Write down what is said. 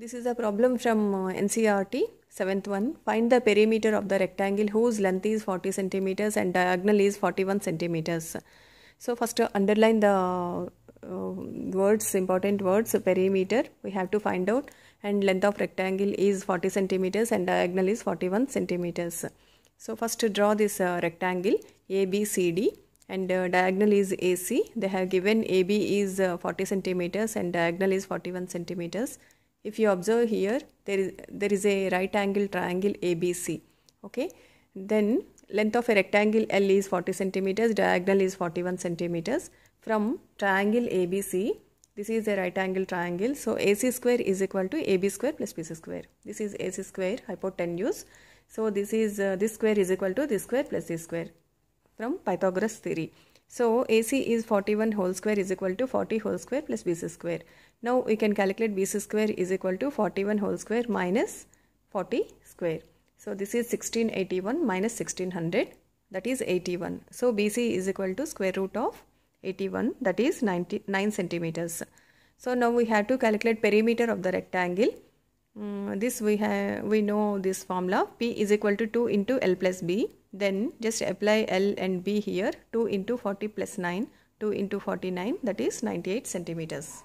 This is a problem from uh, NCERT, seventh one. Find the perimeter of the rectangle whose length is 40 centimeters and diagonal is 41 centimeters. So first uh, underline the uh, words, important words, perimeter we have to find out and length of rectangle is 40 centimeters and diagonal is 41 centimeters. So first draw this uh, rectangle ABCD and uh, diagonal is AC. They have given AB is uh, 40 centimeters and diagonal is 41 centimeters. If you observe here, there is there is a right angle triangle ABC. Okay, then length of a rectangle L is 40 centimeters, diagonal is 41 centimeters. From triangle ABC, this is a right angle triangle. So AC square is equal to AB square plus BC square. This is AC square hypotenuse. So this is uh, this square is equal to this square plus this square from Pythagoras theory. So AC is 41 whole square is equal to 40 whole square plus BC square. Now we can calculate BC square is equal to 41 whole square minus 40 square. So this is 1681 minus 1600 that is 81. So BC is equal to square root of 81 that is 99 centimeters. So now we have to calculate perimeter of the rectangle. Mm, this we have we know this formula P is equal to 2 into L plus B then just apply L and B here 2 into 40 plus 9 2 into 49 that is 98 centimeters.